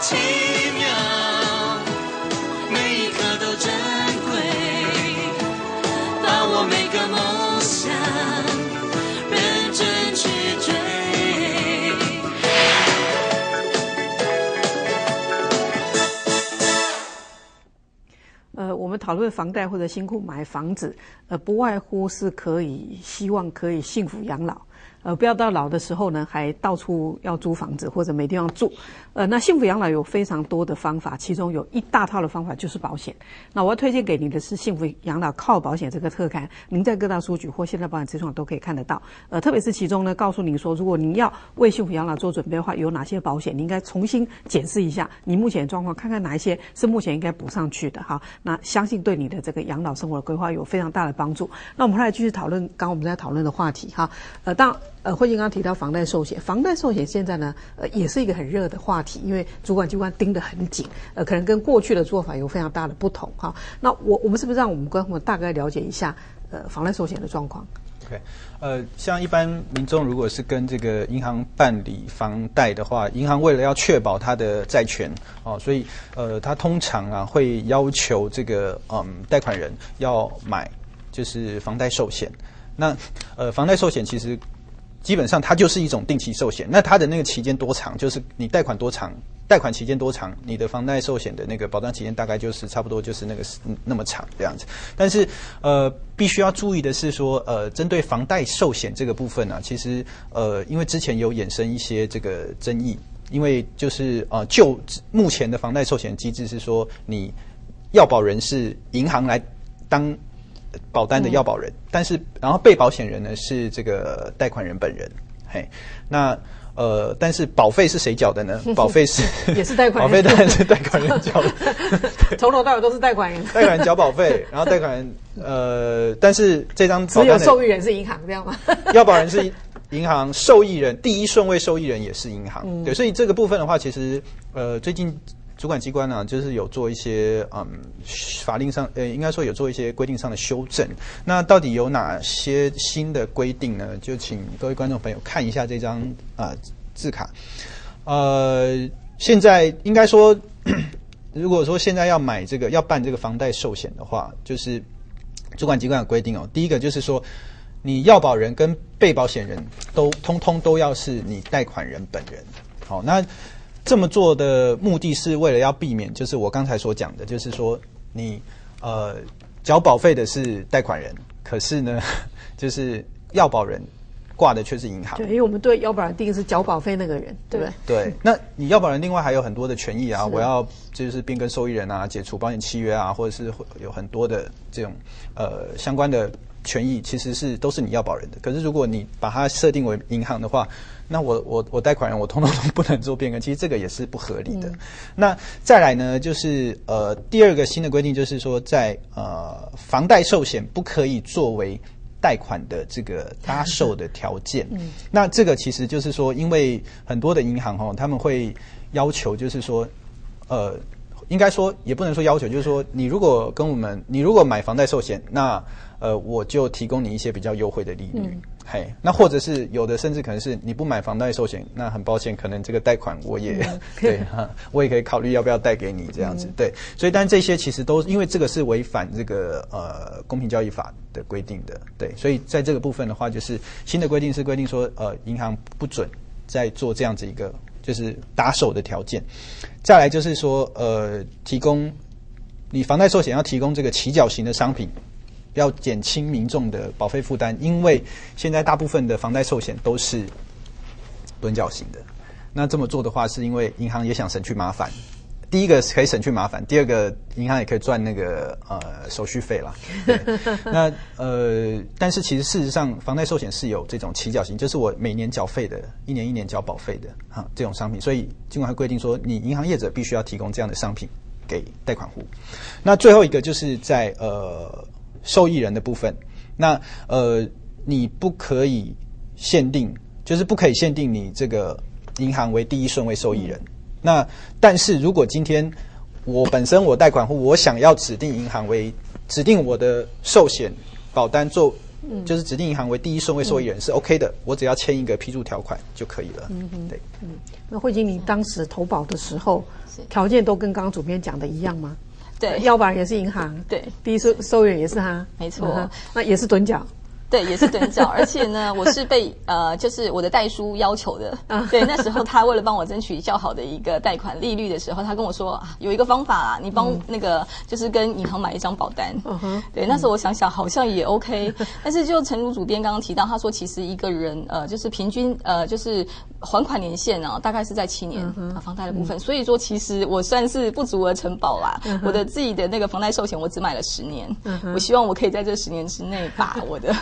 奇妙，每一刻都珍贵，把我每个梦想认真去追。呃，我们讨论房贷或者辛苦买房子，呃，不外乎是可以希望可以幸福养老。呃，不要到老的时候呢，还到处要租房子或者没地方住。呃，那幸福养老有非常多的方法，其中有一大套的方法就是保险。那我要推荐给你的是《幸福养老靠保险》这个特刊，您在各大书局或现在保险咨询网都可以看得到。呃，特别是其中呢，告诉您说，如果您要为幸福养老做准备的话，有哪些保险，你应该重新检视一下你目前的状况，看看哪一些是目前应该补上去的。哈，那相信对你的这个养老生活的规划有非常大的帮助。那我们后来继续讨论刚刚我们在讨论的话题哈。呃，当呃，慧静刚刚提到房贷寿险，房贷寿险现在呢，呃，也是一个很热的话题，因为主管机关盯得很紧，呃，可能跟过去的做法有非常大的不同哈。那我我们是不是让我们观众大概了解一下，呃，房贷寿险的状况？OK，呃，像一般民众如果是跟这个银行办理房贷的话，银行为了要确保他的债权哦，所以呃，他通常啊会要求这个嗯贷款人要买就是房贷寿险。那呃，房贷寿险其实基本上它就是一种定期寿险，那它的那个期间多长，就是你贷款多长，贷款期间多长，你的房贷寿险的那个保障期间大概就是差不多就是那个那么长这样子。但是呃，必须要注意的是说，呃，针对房贷寿险这个部分呢、其实呃，因为之前有衍生一些这个争议，因为就是呃，就目前的房贷寿险机制是说，你要保人是银行来当。保单的要保人，嗯、但是然后被保险人呢是这个贷款人本人，嘿，那呃，但是保费是谁缴的呢？保费是 也是贷款人，保费当然是贷款人缴的，从头到尾都是贷款人，贷款人缴保费，然后贷款人呃，但是这张只有受益人是银行，这样吗？要保人是银行，受益人第一顺位受益人也是银行，嗯、对，所以这个部分的话，其实呃最近。主管机关呢、就是有做一些嗯法令上，呃，应该说有做一些规定上的修正。那到底有哪些新的规定呢？就请各位观众朋友看一下这张啊、字卡。呃，现在应该说，如果说现在要买这个要办这个房贷寿险的话，就是主管机关有规定哦。第一个就是说，你要保人跟被保险人都通通都要是你贷款人本人。好，那。这么做的目的是为了要避免，就是我刚才所讲的，就是说你呃缴保费的是贷款人，可是呢，就是要保人挂的却是银行。对，因为我们对要保人定义是缴保费那个人，对不对？对，那你要保人另外还有很多的权益啊，我要就是变更受益人啊，解除保险契约啊，或者是有很多的这种呃相关的权益，其实是都是你要保人的。可是如果你把它设定为银行的话，那我我我贷款人我通通都不能做变更，其实这个也是不合理的。嗯、那再来呢，就是呃第二个新的规定就是说在，呃房贷寿险不可以作为贷款的这个搭售的条件。嗯、那这个其实就是说，因为很多的银行哦，他们会要求就是说，呃，应该说也不能说要求，就是说你如果跟我们，你如果买房贷寿险，那呃我就提供你一些比较优惠的利率。嗯嘿，那或者是有的，甚至可能是你不买房贷寿险，那很抱歉，可能这个贷款我也、嗯、对哈，我也可以考虑要不要贷给你这样子。嗯、对，所以但这些其实都因为这个是违反这个呃公平交易法的规定的，对，所以在这个部分的话，就是新的规定是规定说，呃，银行不准再做这样子一个就是打手的条件。再来就是说，呃，提供你房贷寿险要提供这个起缴型的商品。要减轻民众的保费负担，因为现在大部分的房贷寿险都是趸缴型的。那这么做的话，是因为银行也想省去麻烦。第一个可以省去麻烦，第二个银行也可以赚那个呃手续费啦。那呃，但是其实事实上，房贷寿险是有这种起缴型，就是我每年缴费的，一年一年缴保费的哈这种商品。所以尽管会规定说，你银行业者必须要提供这样的商品给贷款户。那最后一个就是在呃。受益人的部分，那呃，你不可以限定，就是不可以限定你这个银行为第一顺位受益人。那但是如果今天我本身我贷款户，我想要指定银行为指定我的寿险保单做就是指定银行为第一顺位受益人是 OK 的，我只要签一个批注条款就可以了。嗯对。嗯那慧晶，你当时投保的时候，条件都跟刚刚主编讲的一样吗？对，要不然也是银行，对，第一收收益人也是他，没错嗯那也是趸缴。对，也是趸缴，而且呢，我是被呃，就是我的代书要求的。啊对，那时候他为了帮我争取较好的一个贷款利率的时候，他跟我说啊，有一个方法啊，你帮那个、就是跟银行买一张保单。嗯哼。对，那时候我想想好像也 OK，但是就陈如主编刚刚提到，他说其实一个人呃，就是平均呃，就是还款年限呢、大概是在七年、啊房贷的部分，所以说其实我算是不足额承保啦。我的自己的那个房贷寿险我只买了十年，我希望我可以在这十年之内把我的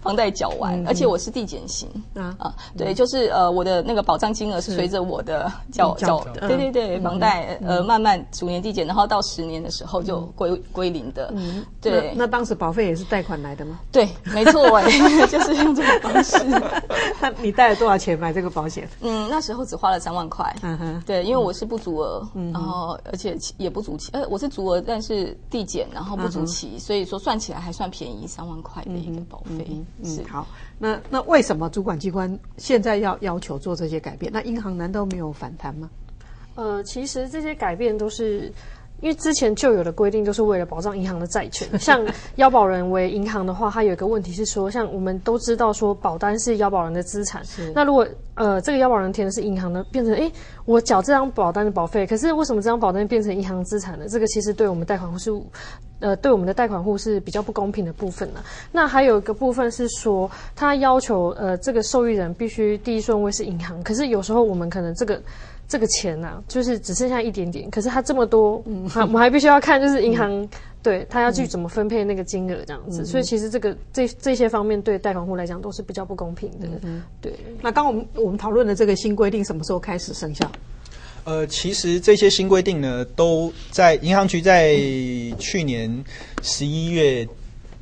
房贷缴完，而且我是递减型啊啊，对，就是呃我的那个保障金额是随着我的缴缴对对对，房贷呃慢慢逐年递减，然后到十年的时候就归归零的，对那那当时保费也是贷款来的吗？对，没错哎，就是用这个方式。那你贷了多少钱买这个保险？嗯，那时候只花了三万块。嗯哼对，因为我是不足额，然后而且也不足期，呃，我是足额，但是递减，然后不足期，所以说算起来还算便宜，三万块的一个保费。是嗯，好，那那为什么主管机关现在要要求做这些改变？那银行难道没有反弹吗？呃，其实这些改变都是。因为之前就有的规定就是为了保障银行的债权，像腰保人为银行的话，它有一个问题是说，像我们都知道说保单是腰保人的资产，那如果呃这个腰保人填的是银行的，变成诶我缴这张保单的保费，可是为什么这张保单变成银行资产呢？这个其实对我们贷款户是呃对我们的贷款户是比较不公平的部分呢。那还有一个部分是说，他要求呃这个受益人必须第一顺位是银行，可是有时候我们可能这个。这个钱呐、就是只剩下一点点，可是他这么多，嗯，还 我们还必须要看，就是银行、对他要去怎么分配那个金额这样子，所以其实这个这这些方面对贷款户来讲都是比较不公平的，嗯对。那刚我们我们讨论的这个新规定什么时候开始生效？呃，其实这些新规定呢，都在银行局在去年十一月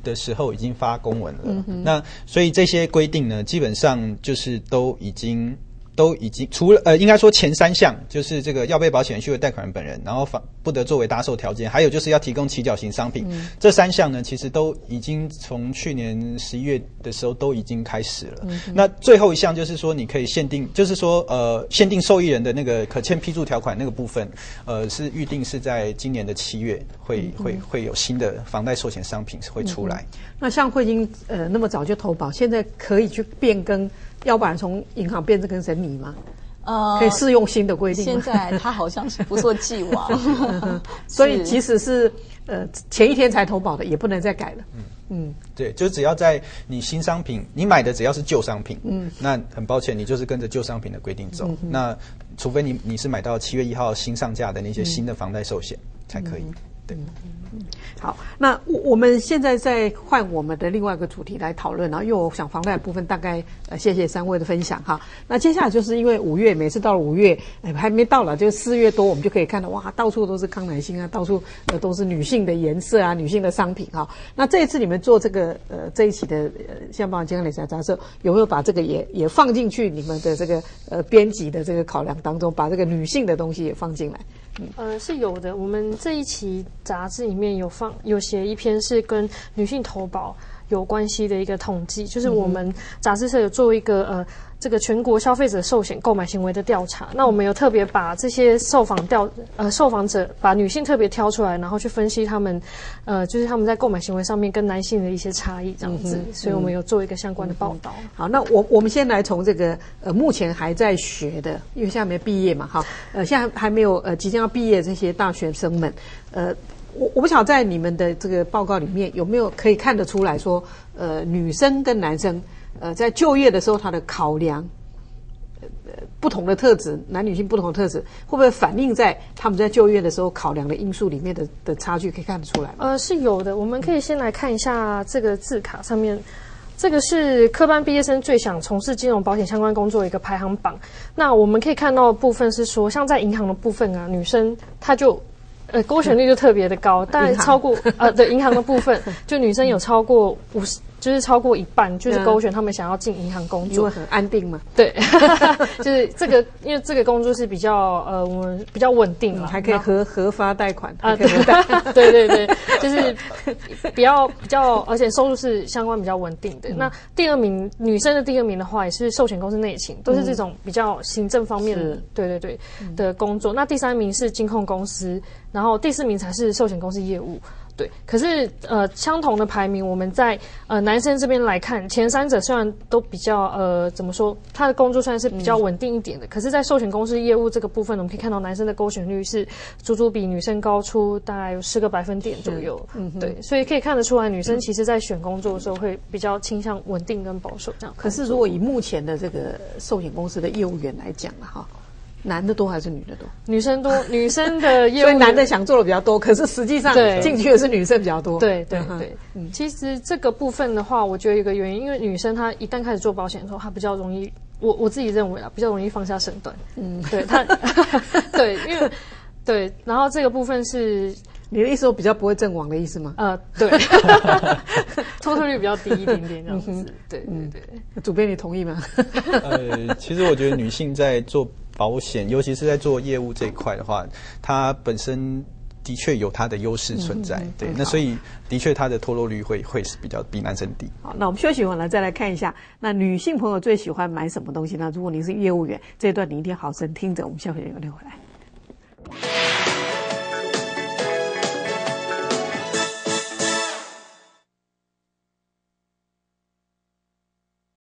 的时候已经发公文了。那所以这些规定呢，基本上就是都已经。都已经除了呃，应该说前三项就是这个要被保险人须为贷款人本人，然后法不得作为搭售条件，还有就是要提供起缴型商品。这三项呢，其实都已经从去年十一月的时候都已经开始了。那最后一项就是说，你可以限定，就是说呃，限定受益人的那个可签批注条款那个部分，呃，是预定是在今年的七月会会会有新的房贷寿险商品是会出来。那像慧晶呃那么早就投保，现在可以去变更，要不然从银行变成成你吗？呃可以适用新的规定吗？现在他好像是不做既往，所以即使是呃前一天才投保的，也不能再改了。嗯对，就只要在你新商品，你买的只要是旧商品，嗯，那很抱歉，你就是跟着旧商品的规定走。那除非你你是买到七月一号新上架的那些新的房贷寿险才可以。对，好，那我我们现在再换我们的另外一个主题来讨论，然后因为我想房贷部分大概呃谢谢三位的分享哈。那接下来就是因为五月每次到了五月，哎还没到了，就四月多我们就可以看到哇，到处都是康乃馨啊，到处呃都是女性的颜色啊，女性的商品哈。那这一次你们做这个呃这一期的呃像保险健康理财杂志，有没有把这个也也放进去你们的这个呃编辑的这个考量当中，把这个女性的东西也放进来？呃，是有的。我们这一期杂志里面有放有写一篇是跟女性投保有关系的一个统计，就是我们杂志社有做一个呃这个全国消费者寿险购买行为的调查。那我们有特别把这些受访调呃受访者把女性特别挑出来，然后去分析他们呃就是他们在购买行为上面跟男性的一些差异这样子。所以我们有做一个相关的报道。好，那我我们先来从这个呃目前还在学的，因为现在没毕业嘛，哈，呃现在还没有呃即将要毕业的这些大学生们，呃，我我不晓得在你们的这个报告里面有没有可以看得出来说，呃，女生跟男生呃在就业的时候他的考量。呃不同的特质，男女性不同的特质，会不会反映在他们在就业的时候考量的因素里面的的差距，可以看得出来吗？呃，是有的。我们可以先来看一下这个字卡上面，这个是科班毕业生最想从事金融保险相关工作的一个排行榜。那我们可以看到的部分是说，像在银行的部分啊，女生她就。呃，勾选率就特别的高，大概超过呃，对银行的部分，就女生有超过五十就是超过一半就是勾选他们想要进银行工作因为。很安定嘛，对，就是这个，因为这个工作是比较呃，我们比较稳定嘛，还可以然后核核发贷款，啊。对 对对，就是比较 比较，而且收入是相关比较稳定的。那第二名女生的第二名的话，也是寿险公司内勤，都是这种比较行政方面的是，对对对的工作。那第三名是金控公司，然后第四名才是寿险公司业务。对，可是呃，相同的排名，我们在呃男生这边来看，前三者虽然都比较呃怎么说，他的工作算是比较稳定一点的，可是，在寿险公司业务这个部分，我们可以看到男生的勾选率是足足比女生高出大概有十个百分点左右。嗯，对，所以可以看得出来，女生其实在选工作的时候会比较倾向稳定跟保守这样。可是如果以目前的这个寿险公司的业务员来讲了哈，男的多还是女的多？女生多，女生的业务所以男的想做的比较多，可是实际上对进去的是女生比较多。对对对嗯，其实这个部分的话，我觉得有一个原因，因为女生她一旦开始做保险的时候，她比较容易，我我自己认为啊，比较容易放下身段。嗯，对她，对，因为对，然后这个部分是你的意思我比较不会阵亡的意思吗？呃，对，脱退率比较低一点点这样子。对对对，主编，你同意吗？呃，其实我觉得女性在做保险，尤其是在做业务这一块的话，它本身的确有它的优势存在。对，那所以的确它的脱落率会会是比较比男生低。好，那我们休息完了再来看一下，那女性朋友最喜欢买什么东西呢？如果您是业务员，这一段你一定要好生听着，我们下回有聊回来。